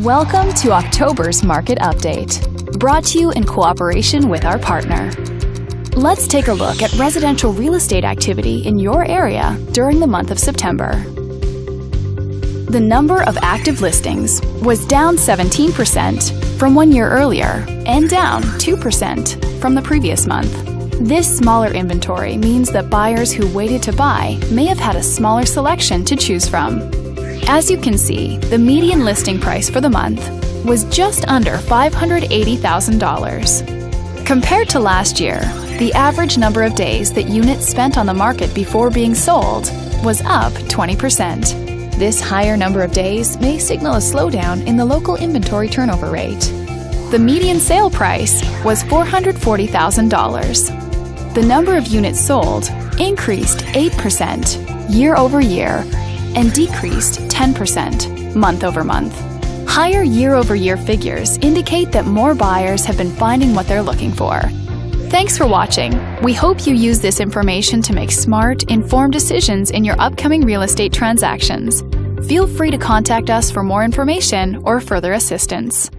Welcome to October's Market Update, brought to you in cooperation with our partner. Let's take a look at residential real estate activity in your area during the month of September. The number of active listings was down 17% from one year earlier and down 2% from the previous month. This smaller inventory means that buyers who waited to buy may have had a smaller selection to choose from. As you can see, the median listing price for the month was just under $580,000. Compared to last year, the average number of days that units spent on the market before being sold was up 20%. This higher number of days may signal a slowdown in the local inventory turnover rate. The median sale price was $440,000. The number of units sold increased 8% year over year and decreased 10% month over month. Higher year over year figures indicate that more buyers have been finding what they're looking for. Thanks for watching. We hope you use this information to make smart, informed decisions in your upcoming real estate transactions. Feel free to contact us for more information or further assistance.